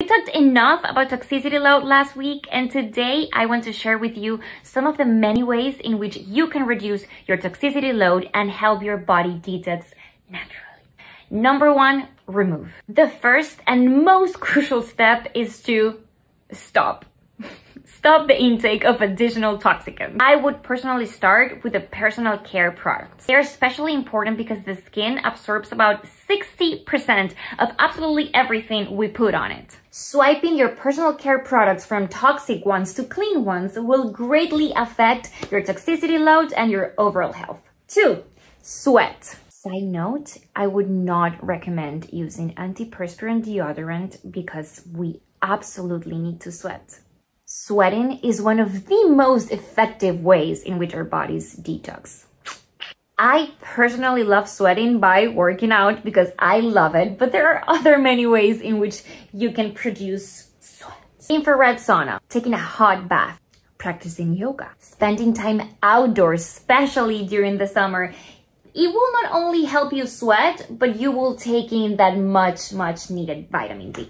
We talked enough about toxicity load last week and today I want to share with you some of the many ways in which you can reduce your toxicity load and help your body detox naturally. Number one, remove. The first and most crucial step is to stop. Stop the intake of additional toxicants. I would personally start with the personal care products. They're especially important because the skin absorbs about 60% of absolutely everything we put on it. Swiping your personal care products from toxic ones to clean ones will greatly affect your toxicity load and your overall health. Two, sweat. Side note, I would not recommend using antiperspirant deodorant because we absolutely need to sweat. Sweating is one of the most effective ways in which our bodies detox. I personally love sweating by working out because I love it, but there are other many ways in which you can produce sweat. Infrared sauna, taking a hot bath, practicing yoga, spending time outdoors, especially during the summer. It will not only help you sweat, but you will take in that much, much needed vitamin D.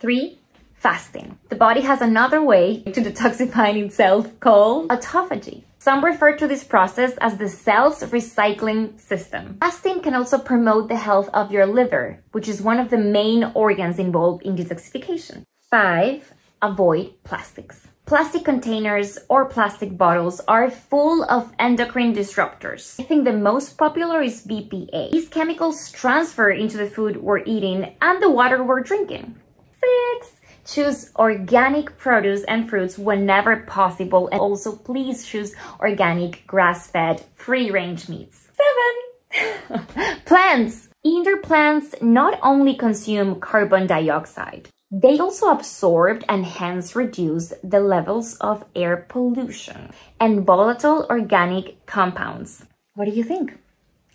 Three, fasting. The body has another way to detoxifying itself called autophagy. Some refer to this process as the cell's recycling system. Fasting can also promote the health of your liver, which is one of the main organs involved in detoxification. Five, avoid plastics. Plastic containers or plastic bottles are full of endocrine disruptors. I think the most popular is BPA. These chemicals transfer into the food we're eating and the water we're drinking. Six, Choose organic produce and fruits whenever possible and also please choose organic grass-fed free-range meats. Seven. plants. Indoor plants not only consume carbon dioxide, they also absorb and hence reduce the levels of air pollution and volatile organic compounds. What do you think?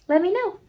Let me know.